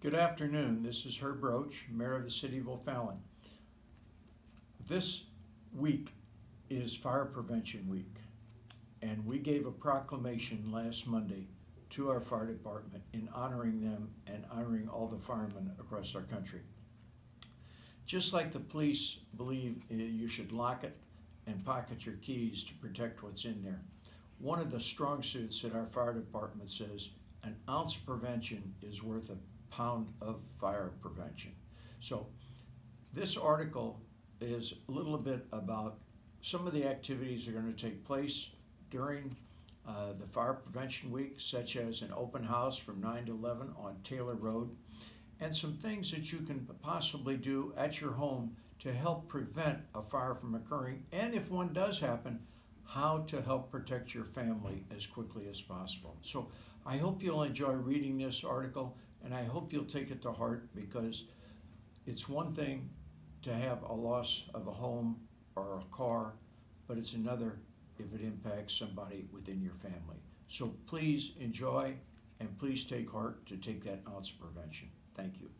Good afternoon. This is Herb Roach, Mayor of the City of O'Fallon. This week is Fire Prevention Week, and we gave a proclamation last Monday to our fire department in honoring them and honoring all the firemen across our country. Just like the police believe uh, you should lock it and pocket your keys to protect what's in there, one of the strong suits at our fire department says an ounce of prevention is worth a pound of fire prevention. So this article is a little bit about some of the activities that are going to take place during uh, the Fire Prevention Week, such as an open house from 9 to 11 on Taylor Road, and some things that you can possibly do at your home to help prevent a fire from occurring, and if one does happen, how to help protect your family as quickly as possible. So I hope you'll enjoy reading this article, and I hope you'll take it to heart because it's one thing to have a loss of a home or a car, but it's another if it impacts somebody within your family. So please enjoy and please take heart to take that ounce of prevention. Thank you.